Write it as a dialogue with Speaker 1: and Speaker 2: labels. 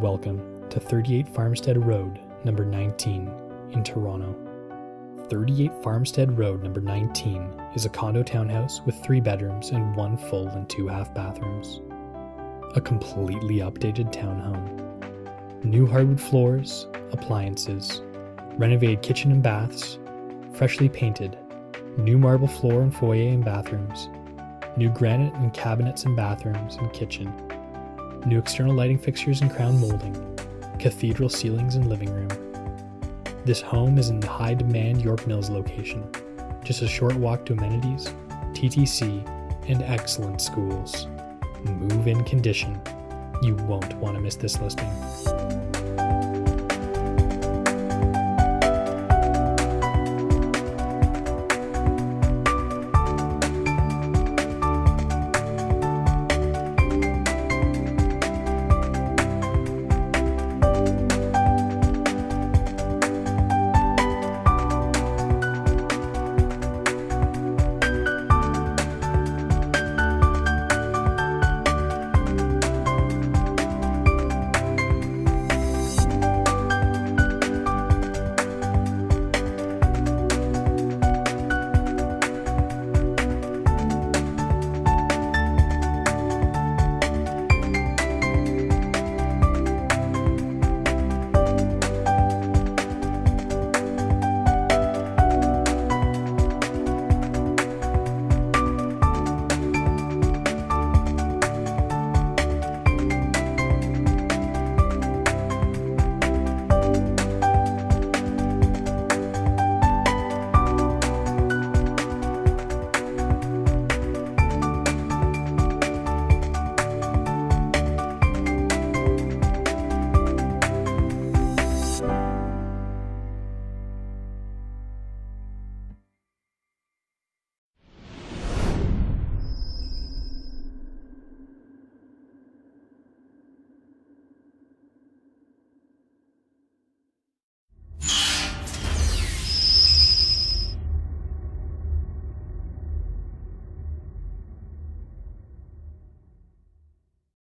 Speaker 1: Welcome to 38 Farmstead Road, number 19, in Toronto. 38 Farmstead Road, number 19, is a condo townhouse with three bedrooms and one full and two half bathrooms. A completely updated townhome. New hardwood floors, appliances, renovated kitchen and baths, freshly painted, new marble floor and foyer and bathrooms, new granite and cabinets and bathrooms and kitchen new external lighting fixtures and crown molding, cathedral ceilings and living room. This home is in the high demand York Mills location, just a short walk to amenities, TTC, and excellent schools. Move in condition. You won't want to miss this listing.